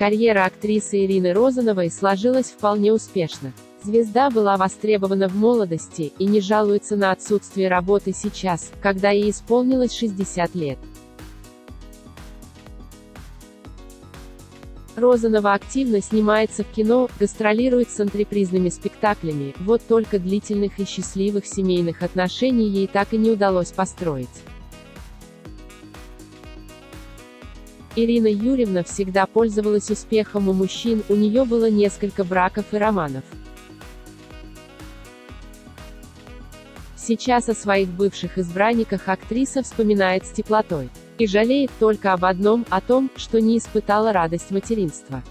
Карьера актрисы Ирины Розановой сложилась вполне успешно. Звезда была востребована в молодости и не жалуется на отсутствие работы сейчас, когда ей исполнилось 60 лет. Розанова активно снимается в кино, гастролирует с антрепризными спектаклями, вот только длительных и счастливых семейных отношений ей так и не удалось построить. Ирина Юрьевна всегда пользовалась успехом у мужчин, у нее было несколько браков и романов. Сейчас о своих бывших избранниках актриса вспоминает с теплотой. И жалеет только об одном, о том, что не испытала радость материнства.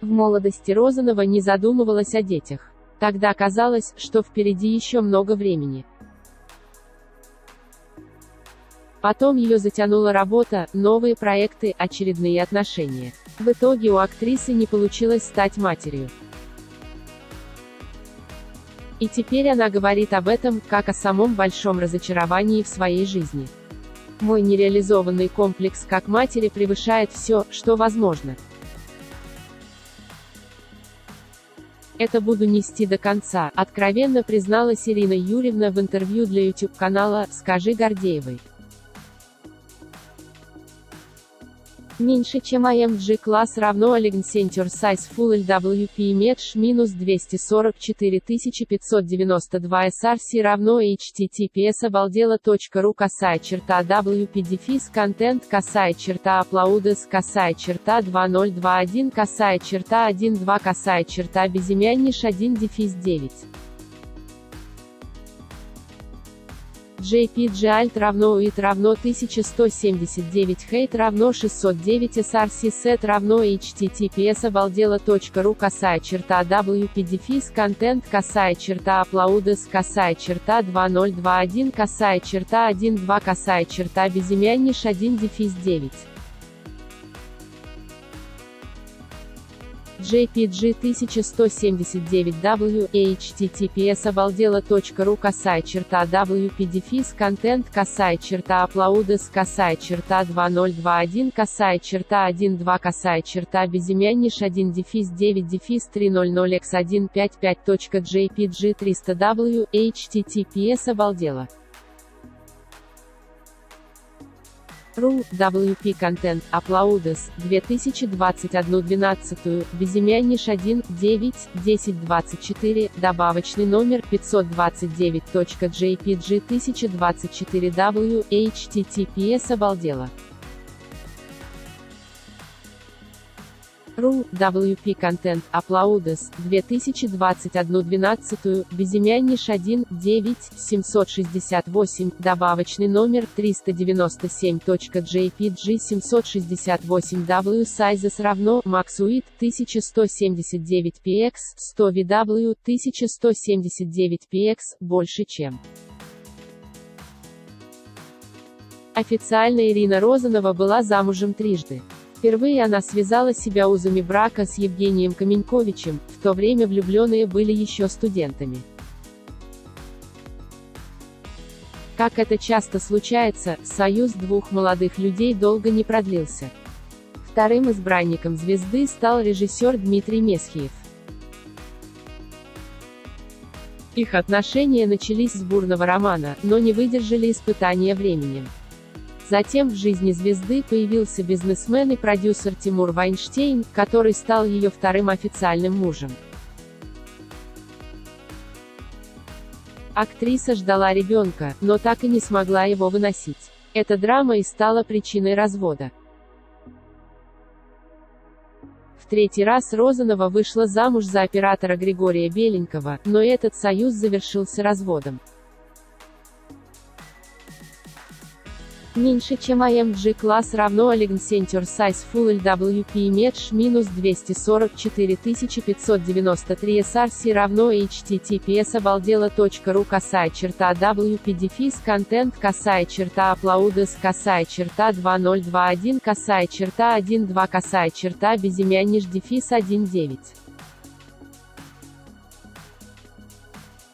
В молодости Розанова не задумывалась о детях. Тогда казалось, что впереди еще много времени. Потом ее затянула работа, новые проекты, очередные отношения. В итоге у актрисы не получилось стать матерью. И теперь она говорит об этом, как о самом большом разочаровании в своей жизни. Мой нереализованный комплекс как матери превышает все, что возможно. Это буду нести до конца, откровенно призналась Ирина Юрьевна в интервью для YouTube-канала «Скажи Гордеевой». Меньше чем AMG класс равно Elegant Center Size Full LWP Match минус 244 592 SRC равно HTTPS обалдела.ру косая черта WP дефис контент косая черта Аплаудес косая черта 2021 косая черта 12 косая черта безымянниш 1 дефис 9 JPG Alt равно UIT равно 1179 Hate равно 609 SRC Set равно HTTPS обалдела.ру косая черта WP дефис контент косая черта Аплаудес косая черта 2021 косая черта 12 косая черта безымянниш 1 дефис 9 JPG 1179W, https обалдела.ру косая черта WP дефис контент косая черта Аплаудес косая черта 2021 косая черта 12 косая черта безымянниш 1 дефис 9 дефис 300x155.jpg 300W, https обалдела. Ру, WP Content, Applaudes, 2021 12, безымянниш 1, 9, 10 24, добавочный номер 529.jpg 1024w, https обалдела. Ру, WP Content, Applaudes, 2021 12, безымянниш 1, 9, 768, добавочный номер 397.jpg 768w Sizes равно, MaxUID, 1179px, 100vw, 1179px, больше чем. Официально Ирина Розанова была замужем трижды. Впервые она связала себя узами брака с Евгением Каменьковичем, в то время влюбленные были еще студентами. Как это часто случается, союз двух молодых людей долго не продлился. Вторым избранником звезды стал режиссер Дмитрий Месхиев. Их отношения начались с бурного романа, но не выдержали испытания временем. Затем в жизни звезды появился бизнесмен и продюсер Тимур Вайнштейн, который стал ее вторым официальным мужем. Актриса ждала ребенка, но так и не смогла его выносить. Эта драма и стала причиной развода. В третий раз Розанова вышла замуж за оператора Григория Беленького, но этот союз завершился разводом. Меньше чем AMG класс равно Elegant Center Size Full LWP Match минус 244 593 SRC равно HTTPS обалдела.ру косая черта WP дефис контент косая черта Аплаудес косая черта 2021 косая черта 12 косая черта безымянниш дефис 19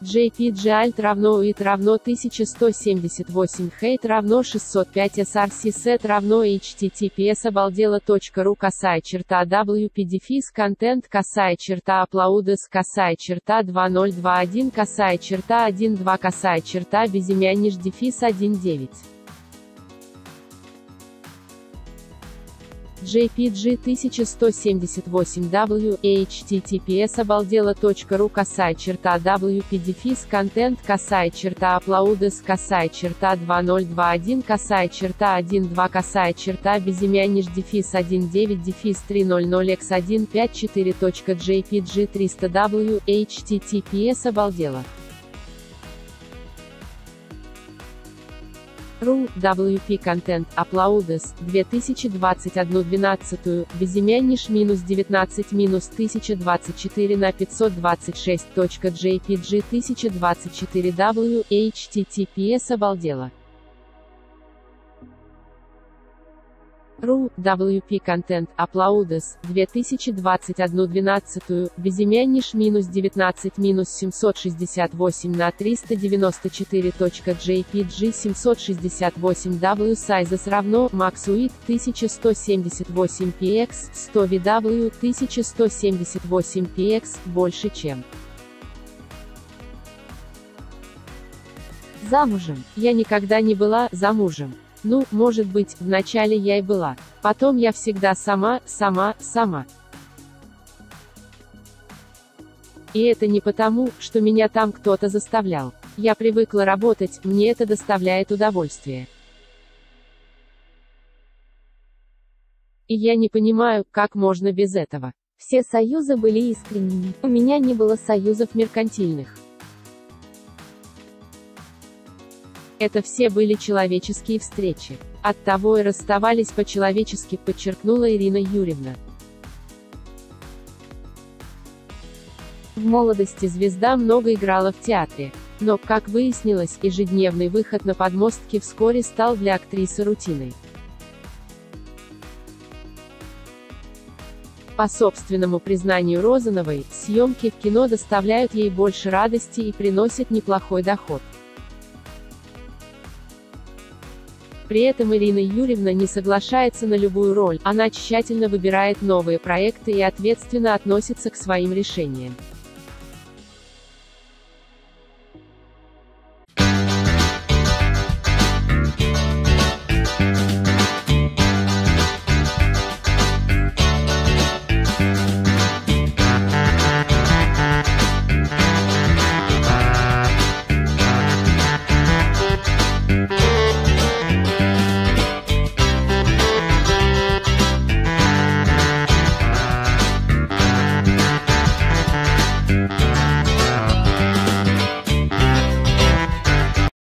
JPG Alt равно UIT равно 1178 Height равно 605 SRC Set равно HTTPS обалдела.ру косая черта WP дефис контент косая черта Aplaudes косая черта 2021 косая черта 12 косая черта безымянниш дефис 19 JPG 1178W, https обалдела.ру косая черта WP дефис контент косая черта Aplaudes косая черта 2021 косая черта 12 косая черта безымянниш дефис 19 дефис 300x154.jpg 300W, https обалдела. Ру, WP Content, Aplaudes, 2021 12 безымянниш минус 19 минус 1024 на 526.jpg 1024w, https обалдела. Ру, WP Content, Aplaudes, 2021 12 безымянниш минус 19 минус 768 на 394.jpg 768w Sizes равно Max UIT 1178 px 100 VW 1178 px больше чем. Замужем. Я никогда не была замужем. Ну, может быть, вначале я и была. Потом я всегда сама, сама, сама. И это не потому, что меня там кто-то заставлял. Я привыкла работать, мне это доставляет удовольствие. И я не понимаю, как можно без этого. Все союзы были искренними. У меня не было союзов меркантильных. Это все были человеческие встречи. Оттого и расставались по-человечески, подчеркнула Ирина Юрьевна. В молодости звезда много играла в театре. Но, как выяснилось, ежедневный выход на подмостки вскоре стал для актрисы рутиной. По собственному признанию Розановой, съемки в кино доставляют ей больше радости и приносят неплохой доход. При этом Ирина Юрьевна не соглашается на любую роль, она тщательно выбирает новые проекты и ответственно относится к своим решениям.